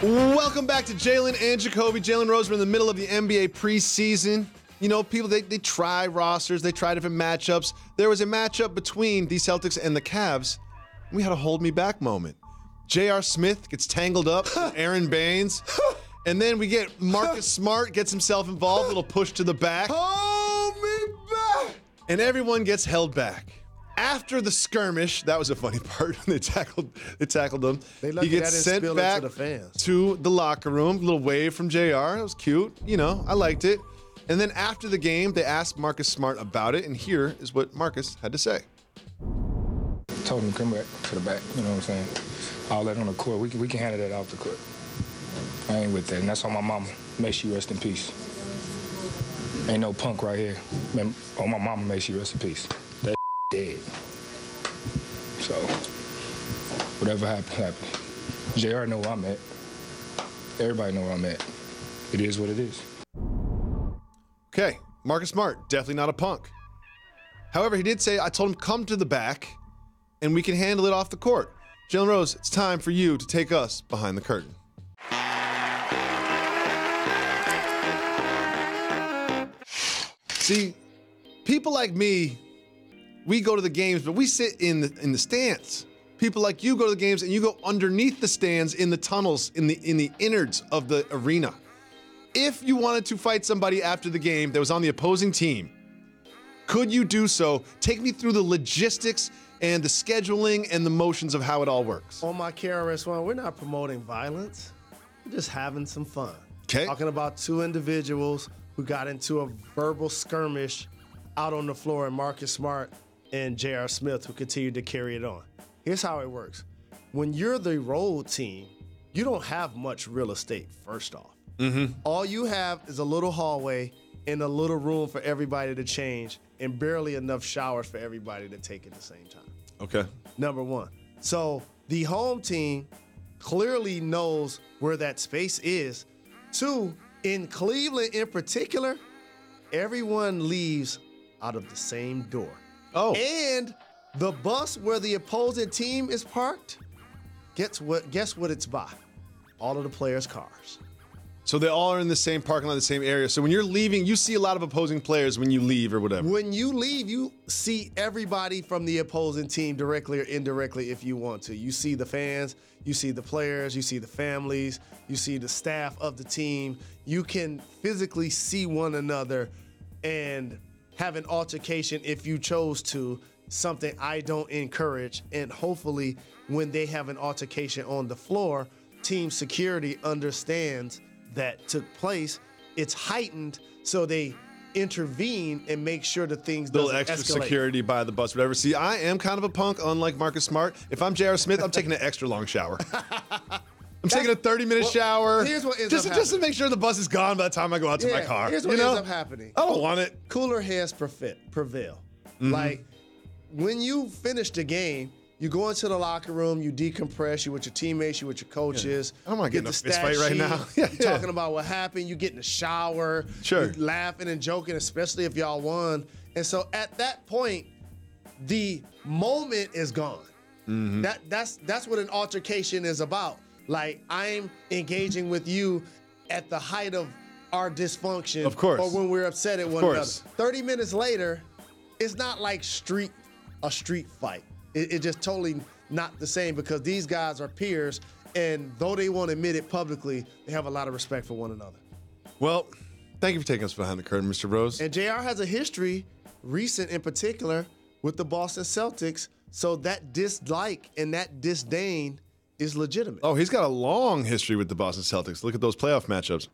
Welcome back to Jalen and Jacoby. Jalen Rose, we're in the middle of the NBA preseason. You know, people they, they try rosters, they try different matchups. There was a matchup between the Celtics and the Cavs. We had a hold me back moment. J.R. Smith gets tangled up, Aron Baynes, and then we get Marcus Smart gets himself involved, a little push to the back, Hold me back. and everyone gets held back. After the skirmish, that was a funny part. they tackled, they tackled him. They lucky he gets sent back into the fans. to the locker room. A little wave from Jr. It was cute. You know, I liked it. And then after the game, they asked Marcus Smart about it, and here is what Marcus had to say. told him to come back to the back. You know what I'm saying? All that on the court. We can, we can handle that off the court. I ain't with that. And that's on my mama. May she rest in peace. Ain't no punk right here. Man, on oh, my mama, may she rest in peace. Dead. So, whatever happened, happened. JR know where I'm at. Everybody know where I'm at. It is what it is. Okay, Marcus Smart, definitely not a punk. However, he did say, I told him, come to the back and we can handle it off the court. Jalen Rose, it's time for you to take us behind the curtain. See, people like me, we go to the games, but we sit in the in the stands. People like you go to the games and you go underneath the stands in the tunnels, in the in the innards of the arena. If you wanted to fight somebody after the game that was on the opposing team, could you do so? Take me through the logistics and the scheduling and the motions of how it all works. On my KRS One, we're not promoting violence. We're just having some fun. 'Kay. Talking about two individuals who got into a verbal skirmish out on the floor, and Marcus Smart and J.R. Smith, who continued to carry it on. Here's how it works. When you're the road team, you don't have much real estate, first off. Mm-hmm. All you have is a little hallway and a little room for everybody to change, and barely enough showers for everybody to take at the same time Okay. number one. So the home team clearly knows where that space is. Two, in Cleveland in particular, everyone leaves out of the same door. Oh. And the bus where the opposing team is parked, guess what guess what it's by? All of the players' cars. So they all are in the same parking lot, the same area. So when you're leaving, you see a lot of opposing players when you leave or whatever. When you leave, you see everybody from the opposing team directly or indirectly if you want to. You see the fans, you see the players, you see the families, you see the staff of the team. You can physically see one another and have an altercation if you chose to, something I don't encourage. And hopefully, when they have an altercation on the floor, team security understands that took place. It's heightened, so they intervene and make sure that things little extra escalate. security by the bus, whatever. See, I am kind of a punk, unlike Marcus Smart. If I'm J.R. Smith, I'm taking an extra long shower. I'm taking a 30 minute well, shower. here's what ends just, up just to make sure the bus is gone by the time I go out to my car. Here's what you know? ends up happening. I don't want it. Cooler heads prevail. Mm-hmm. Like when you finish the game, you go into the locker room, you decompress, you with your teammates, you with your coaches. I don't wanna get the a fist fight right now. Yeah, you're yeah. talking about what happened. You get in the shower. Sure. laughing and joking, especially if y'all won. And so at that point, the moment is gone. Mm-hmm. That that's that's what an altercation is about. Like I'm engaging with you at the height of our dysfunction, Of course. or when we're upset at one course. another. Thirty minutes later, it's not like street a street fight. It, it's just totally not the same because these guys are peers, and though they won't admit it publicly, they have a lot of respect for one another. Well, thank you for taking us behind the curtain, Mr. Rose. And JR has a history, recent in particular, with the Boston Celtics. So that dislike and that disdain is legitimate. oh, he's got a long history with the Boston Celtics. Look at those playoff matchups.